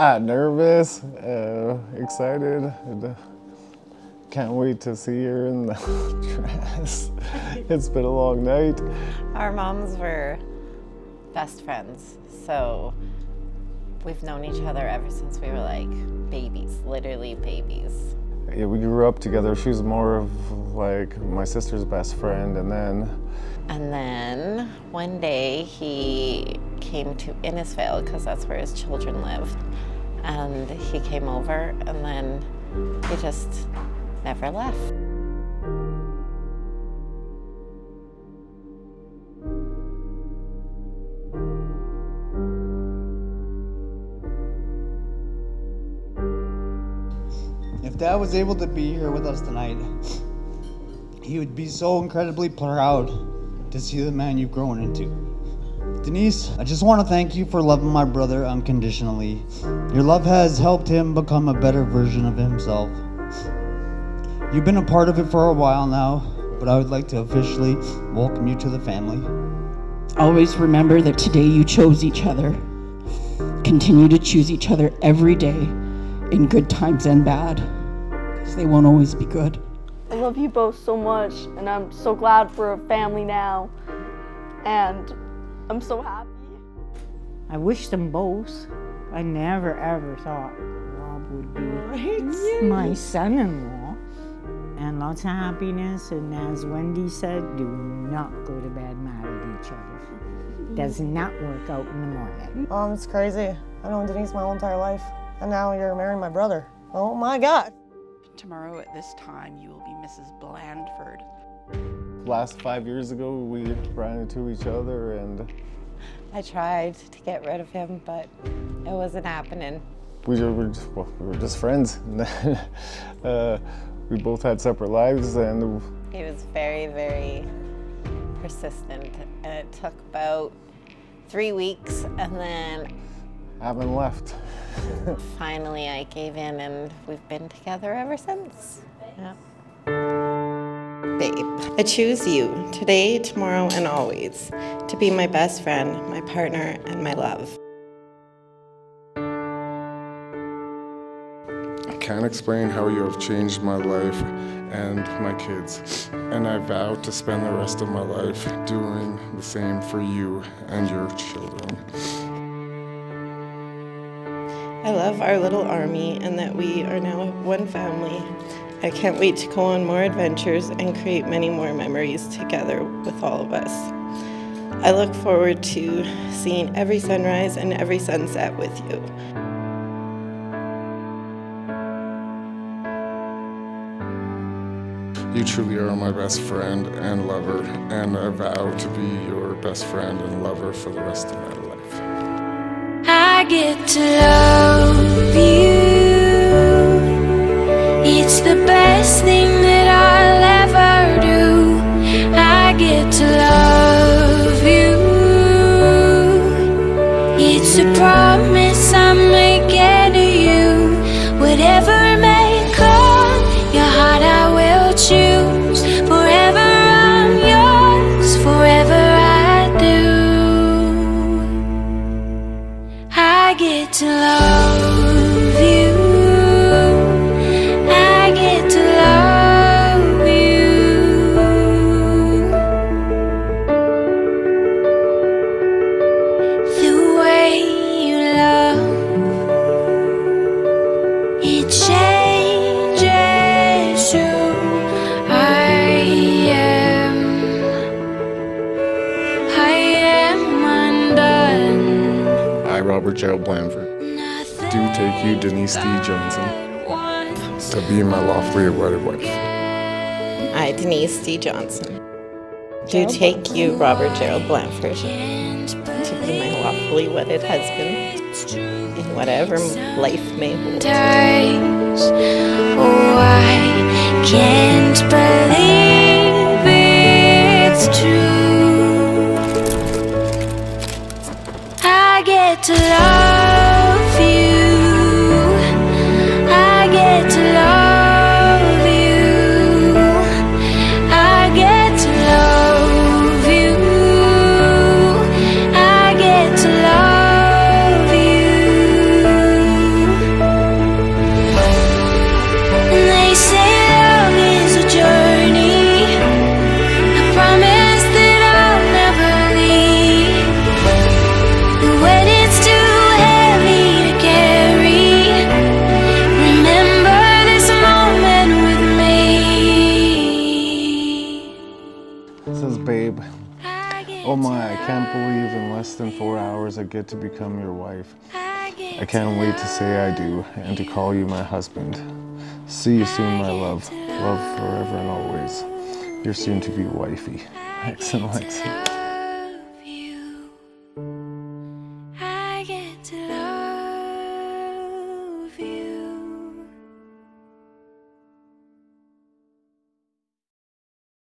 Ah, nervous, uh, excited. Uh, can't wait to see her in the dress. it's been a long night. Our moms were best friends, so we've known each other ever since we were like babies, literally babies. Yeah, we grew up together. She was more of like my sister's best friend, and then And then one day he came to Innisfail because that's where his children lived. And he came over and then he just never left. If Dad was able to be here with us tonight, he would be so incredibly proud to see the man you've grown into. Denise, I just want to thank you for loving my brother unconditionally. Your love has helped him become a better version of himself. You've been a part of it for a while now, but I would like to officially welcome you to the family. Always remember that today you chose each other. Continue to choose each other every day, in good times and bad, because they won't always be good. I love you both so much, and I'm so glad for a family now. And I'm so happy. I wish them both. I never ever thought Rob would be my son in law. And lots of happiness. And as Wendy said, do not go to bed mad at each other. Does not work out in the morning. Um, it's crazy. I've known Denise my whole entire life, and now you're marrying my brother. Oh my God. Tomorrow at this time, you will be Mrs. Blandford. last five years ago we ran into each other, and I tried to get rid of him, but it wasn't happening. we were just, well, we were just friends. And then, uh, we both had separate lives, and He was very, very persistent, and it took about three weeks, and then haven't left. finally I gave in, and we've been together ever since. Yeah. Babe, I choose you today, tomorrow, and always to be my best friend, my partner, and my love. I can't explain how you have changed my life and my kids, and I vow to spend the rest of my life doing the same for you and your children. I love our little army and that we are now one family. I can't wait to go on more adventures and create many more memories together with all of us. I look forward to seeing every sunrise and every sunset with you. You truly are my best friend and lover, and I vow to be your best friend and lover for the rest of my life. I get to love It's the best thing that I'll ever do. I get to love you. It's a Robert Gerald Blanford. do take you, Denise D. Johnson, to be my lawfully wedded wife. I, Denise D. Johnson, do take you, Robert Gerald Blanford, to be my lawfully wedded husband in whatever life may hold. times. Oh, I can't to love Oh my, I can't believe in less than four hours I get to become your wife. I can't wait to say I do and to call you my husband. See you soon, my love. Love forever and always. Your soon to be wifey. Excellent. I